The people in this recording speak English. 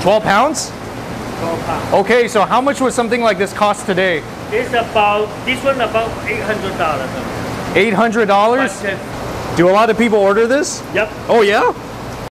12 pounds? 12 pounds. Okay, so how much would something like this cost today? It's about, this one about $800. $800? Do a lot of people order this? Yep. Oh yeah?